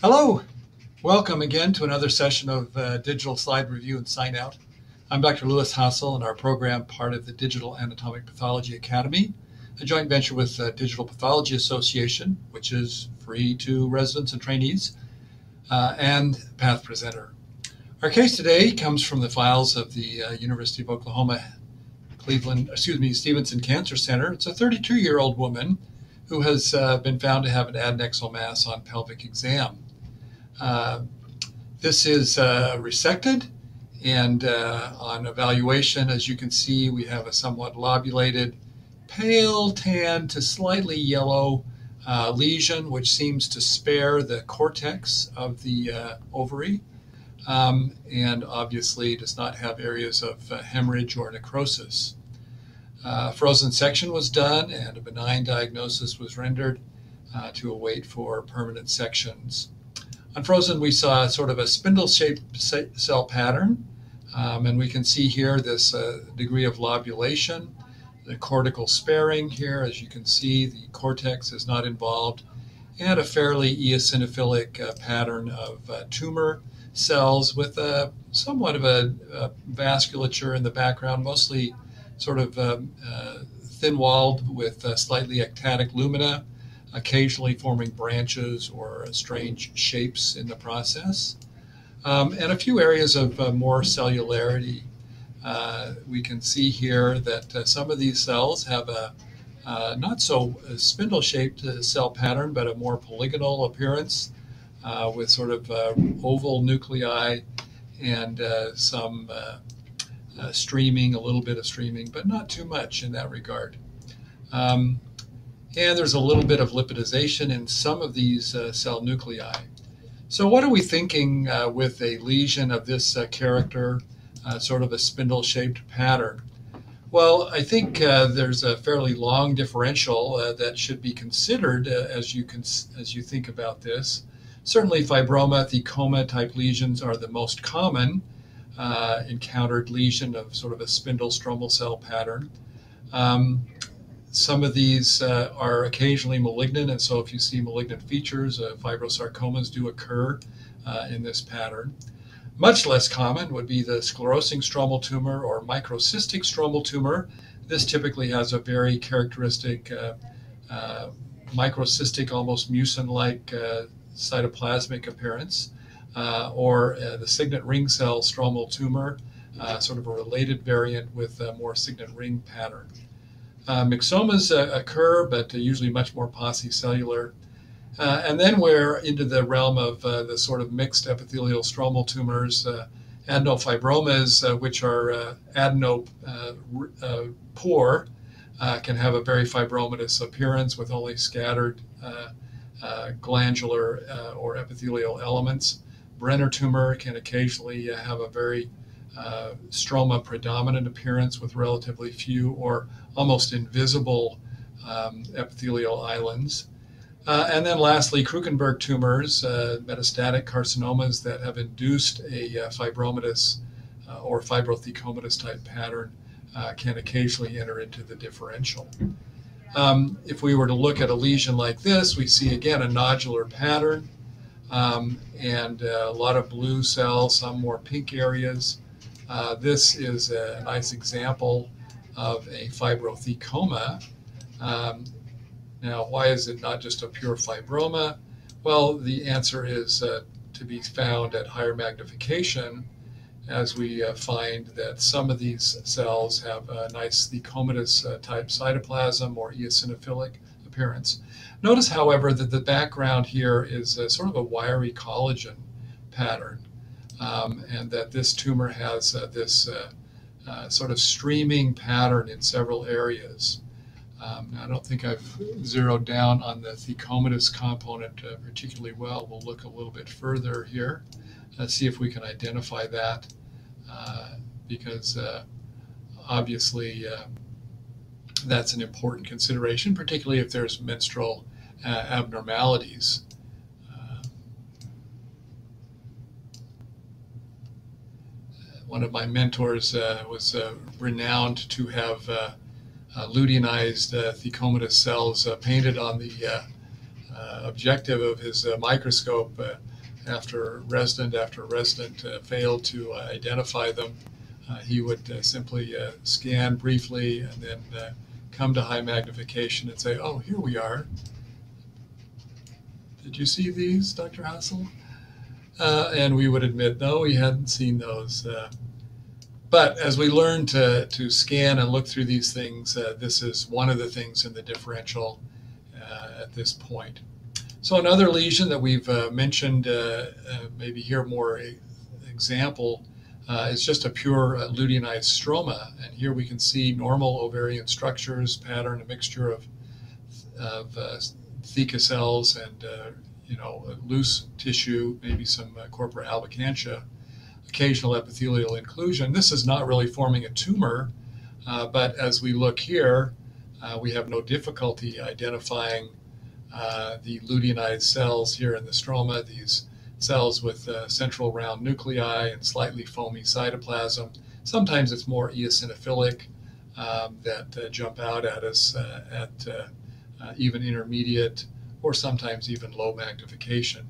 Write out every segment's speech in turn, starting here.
Hello, welcome again to another session of uh, Digital Slide Review and Sign Out. I'm Dr. Lewis Hassell and our program part of the Digital Anatomic Pathology Academy, a joint venture with uh, Digital Pathology Association, which is free to residents and trainees, uh, and Path Presenter. Our case today comes from the files of the uh, University of Oklahoma Cleveland, excuse me, Stephenson Cancer Center. It's a 32 year old woman who has uh, been found to have an adnexal mass on pelvic exam. Uh, this is uh, resected, and uh, on evaluation, as you can see, we have a somewhat lobulated, pale tan to slightly yellow uh, lesion, which seems to spare the cortex of the uh, ovary, um, and obviously does not have areas of hemorrhage or necrosis. Uh, frozen section was done and a benign diagnosis was rendered uh, to await for permanent sections. On frozen, we saw sort of a spindle-shaped cell pattern, um, and we can see here this uh, degree of lobulation, the cortical sparing here, as you can see, the cortex is not involved, and a fairly eosinophilic uh, pattern of uh, tumor cells with a somewhat of a, a, vasculature in the background, mostly sort of um, uh, thin-walled with uh, slightly ectatic lumina, occasionally forming branches or strange shapes in the process. Um, and a few areas of uh, more cellularity. Uh, we can see here that uh, some of these cells have a uh, not so spindle shaped cell pattern, but a more polygonal appearance uh, with sort of uh, oval nuclei and some streaming, a little bit of streaming, but not too much in that regard. Um, and there's a little bit of lipidization in some of these uh, cell nuclei. So, what are we thinking uh, with a lesion of this uh, character, uh, sort of a spindle shaped pattern? Well, I think uh, there's a fairly long differential uh, that should be considered as, you cons- as you think about this. Certainly, fibroma, thecoma type lesions are the most common encountered lesion of sort of a spindle stromal cell pattern. Um, some of these uh, are occasionally malignant, and so if you see malignant features, uh, fibrosarcomas do occur uh, in this pattern. Much less common would be the sclerosing stromal tumor or microcystic stromal tumor. This typically has a very characteristic uh, uh, microcystic, almost mucin-like uh, cytoplasmic appearance, or the signet ring cell stromal tumor, sort of a related variant with a more signet ring pattern. Uh, myxomas uh, occur, but usually much more paucicellular. Uh, and then we're into the realm of uh, the sort of mixed epithelial stromal tumors, uh, adenofibromas, uh, which are uh, adenopoor, can have a very fibromatous appearance with only scattered glandular or epithelial elements. Brenner tumor can occasionally have a very uh, stroma predominant appearance with relatively few or almost invisible um, epithelial islands. Uh, and then lastly, Krukenberg tumors, uh, metastatic carcinomas that have induced a uh, fibromatous uh, or fibrothecomatous type pattern uh, can occasionally enter into the differential. Um, if we were to look at a lesion like this, we see again a nodular pattern um, and a lot of blue cells, some more pink areas. Uh, this is a nice example of a fibrothecoma. Um, now, why is it not just a pure fibroma? Well, the answer is uh, to be found at higher magnification as we uh, find that some of these cells have a nice thecomatous uh, type cytoplasm or eosinophilic appearance. Notice, however, that the background here is sort of a wiry collagen pattern um, and that this tumor has uh, this uh, uh, sort of streaming pattern in several areas. Um, I don't think I've zeroed down on the thecomatous component uh, particularly well. We'll look a little bit further here, Let's see if we can identify that, uh, because obviously that's an important consideration, particularly if there's menstrual abnormalities. One of my mentors uh, was uh, renowned to have uh, uh luteinized uh, cells uh, painted on the objective of his microscope after resident after resident failed to identify them. he would simply scan briefly and then come to high magnification and say, oh, here we are. Did you see these, Dr. Hassell? Uh, and we would admit, no, we hadn't seen those. Uh, but as we learn to, to scan and look through these things, uh, this is one of the things in the differential uh, at this point. So another lesion that we've uh, mentioned, uh, maybe here more example, is just a pure luteinized stroma. And here we can see normal ovarian structures, pattern, a mixture of, of theca cells and you know, loose tissue, maybe some uh, corpora albicantia, occasional epithelial inclusion. This is not really forming a tumor, uh, but as we look here, uh, we have no difficulty identifying uh, the luteinized cells here in the stroma, these cells with uh, central round nuclei and slightly foamy cytoplasm. Sometimes it's more eosinophilic um, that uh, jump out at us at even intermediate or sometimes even low magnification.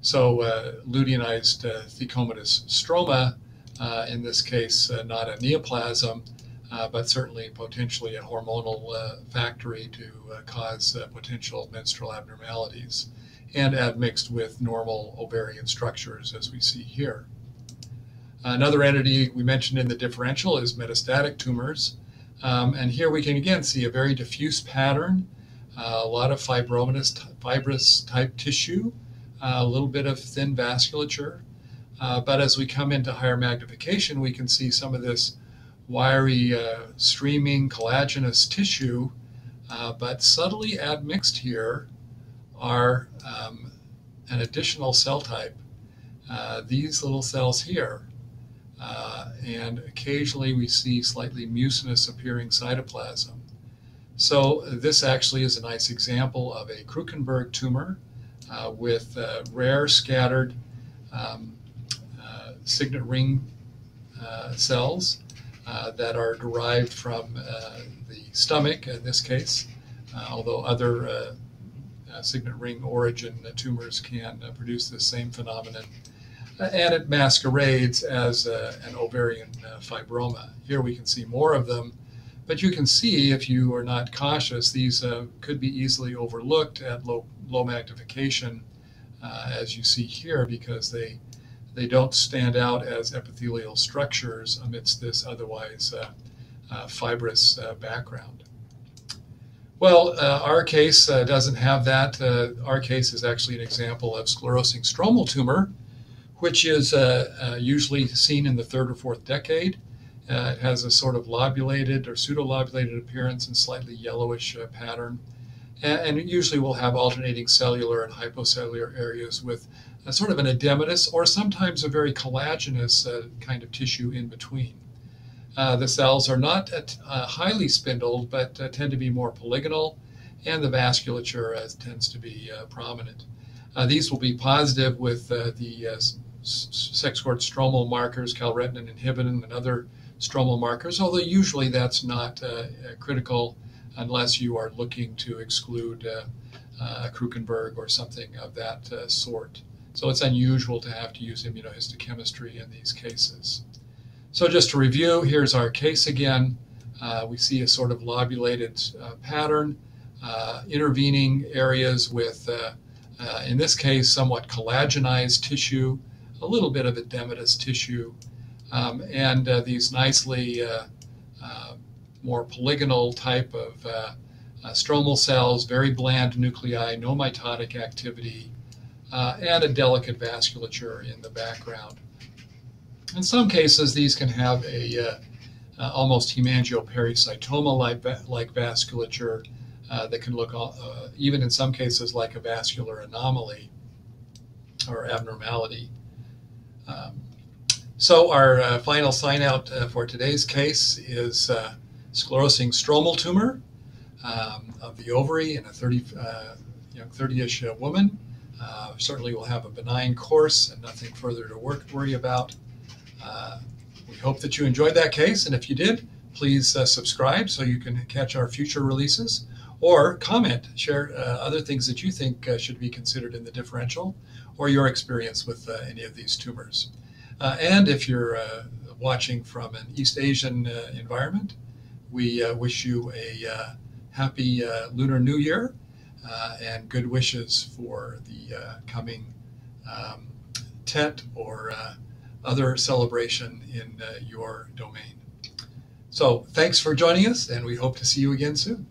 So uh, luteinized uh, thecomatous stroma, uh, in this case, uh, not a neoplasm, uh, but certainly potentially a hormonal uh, factory to cause potential menstrual abnormalities and admixed with normal ovarian structures as we see here. Another entity we mentioned in the differential is metastatic tumors. Um, and here we can again see a very diffuse pattern uh, a lot of fibromatous, fibrous type tissue, uh, a little bit of thin vasculature. Uh, but as we come into higher magnification, we can see some of this wiry, streaming collagenous tissue, but subtly admixed here are um, an additional cell type. Uh, these little cells here. Uh, and occasionally we see slightly mucinous appearing cytoplasm. So this actually is a nice example of a Krukenberg tumor uh, with uh, rare scattered um, uh, signet ring uh, cells uh, that are derived from uh, the stomach in this case, although other signet ring origin tumors can produce the same phenomenon. and it masquerades as an ovarian fibroma. Here we can see more of them but you can see if you are not cautious, these uh, could be easily overlooked at low, low magnification, uh, as you see here, because they, they don't stand out as epithelial structures amidst this otherwise uh, uh fibrous uh, background. Well, uh, our case doesn't have that. our case is actually an example of sclerosing stromal tumor, which is usually seen in the third or fourth decade. Uh, it has a sort of lobulated or pseudolobulated appearance and slightly yellowish uh, pattern. And, and, it usually will have alternating cellular and hypocellular areas with a sort of an edematous or sometimes a very collagenous uh, kind of tissue in between. Uh, the cells are not uh, highly spindled, but uh, tend to be more polygonal, and the vasculature tends to be prominent. these will be positive with the sex cord stromal markers, calretinin inhibin, and other stromal markers, although usually that's not uh, uh, critical unless you are looking to exclude uh, uh, Krukenberg or something of that uh, sort. So it's unusual to have to use immunohistochemistry in these cases. So just to review, here's our case again. Uh, we see a sort of lobulated pattern, intervening areas with, in this case, somewhat collagenized tissue, a little bit of edematous tissue, um, and uh, these nicely uh, uh, more polygonal type of uh, stromal cells, very bland nuclei, no mitotic activity, and a delicate vasculature in the background. In some cases, these can have a uh, almost hemangiopericytoma like vasculature uh, that can look, uh, even in some cases, like a vascular anomaly or abnormality. Um, so our uh, final sign out uh, for today's case is uh, sclerosing stromal tumor um, of the ovary in a 30, uh, 30-ish uh, woman. Uh, certainly will have a benign course and nothing further to work, worry about. we hope that you enjoyed that case, and if you did, please subscribe so you can catch our future releases. or comment, share other things that you think should be considered in the differential or your experience with any of these tumors. Uh, and if you're uh, watching from an East Asian uh, environment, we wish you a happy Lunar New Year and good wishes for the coming um, Tet or other celebration in your domain. So thanks for joining us, and we hope to see you again soon.